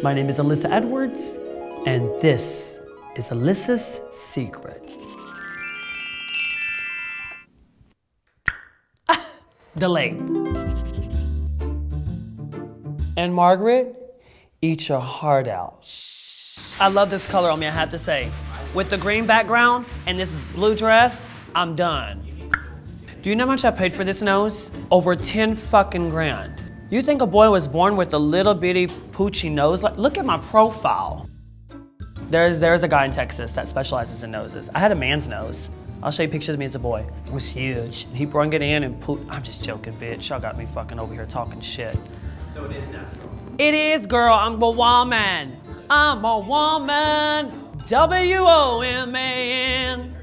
My name is Alyssa Edwards, and this is Alyssa's Secret. Delay. And Margaret, eat your heart out. I love this color on me, I have to say. With the green background and this blue dress, I'm done. Do you know how much I paid for this nose? Over 10 fucking grand. You think a boy was born with a little bitty poochy nose? Like, look at my profile. There's, there's a guy in Texas that specializes in noses. I had a man's nose. I'll show you pictures of me as a boy. It was huge. He brung it in and poop. I'm just joking, bitch. Y'all got me fucking over here talking shit. So it is natural. It is, girl. I'm a woman. I'm a woman. W O M A N.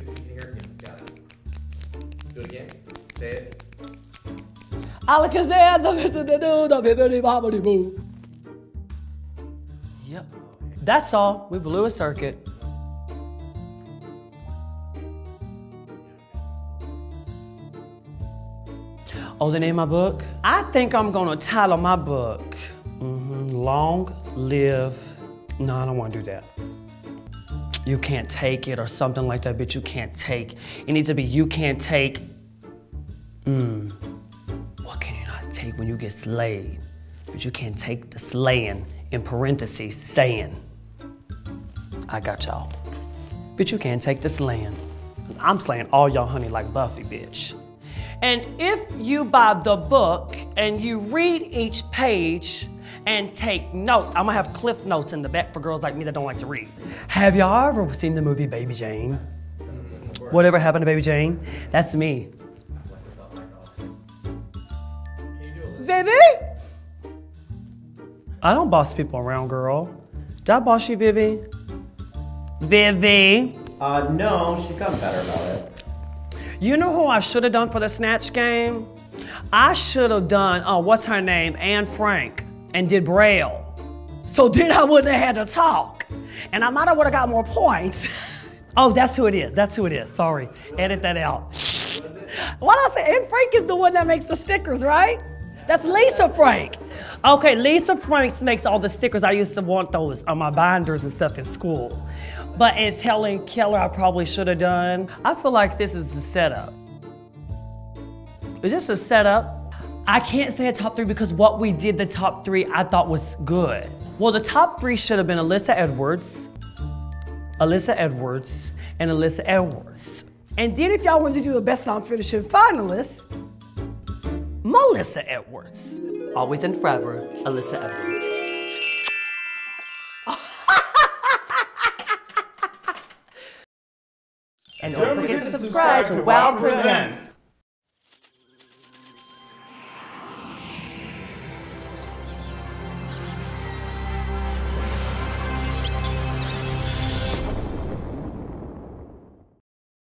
Do it again. Say it. Yep. That's all. We blew a circuit. Oh, the name of my book? I think I'm gonna title my book mhm, Long Live. No, I don't wanna do that. You can't take it or something like that, bitch. You can't take. It needs to be you can't take. Mm. Take when you get slayed? But you can't take the slaying in parentheses saying. I got y'all. But you can't take the slaying. I'm slaying all y'all honey like Buffy, bitch. And if you buy the book and you read each page and take notes, I'm gonna have cliff notes in the back for girls like me that don't like to read. Have y'all ever seen the movie Baby Jane? Mm, Whatever happened to Baby Jane? That's me. Vivi? I don't boss people around, girl. Did I boss you, Vivi? Vivi. Uh, no, she's gotten better about it. You know who I should have done for the snatch game? I should have done, oh, what's her name? Anne Frank, and did Braille. So then I wouldn't have had to talk. And I might have would have got more points. oh, that's who it is. That's who it is. Sorry. Edit that out. What I say? Anne Frank is the one that makes the stickers, right? That's Lisa Frank. Okay, Lisa Franks makes all the stickers. I used to want those on my binders and stuff in school. But it's Helen Keller I probably should have done. I feel like this is the setup. Is this a setup? I can't say a top three because what we did, the top three, I thought was good. Well, the top three should have been Alyssa Edwards, Alyssa Edwards, and Alyssa Edwards. And then if y'all wanted to do a best on finishing finalist, Melissa Edwards. Always and forever, Alyssa Edwards. And don't forget to subscribe to WOW Presents.